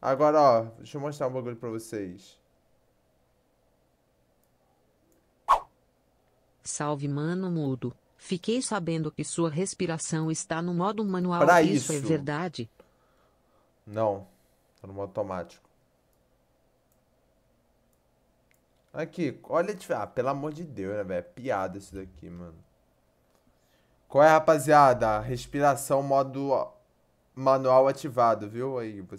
Agora, ó, deixa eu mostrar um bagulho pra vocês. Salve, mano mudo. Fiquei sabendo que sua respiração está no modo manual. Pra isso é verdade? Não, tá no modo automático. Aqui, olha. Tipo, ah, pelo amor de Deus, né, velho? É piada isso daqui, mano. Qual é, rapaziada? Respiração modo manual ativado, viu? Aí, você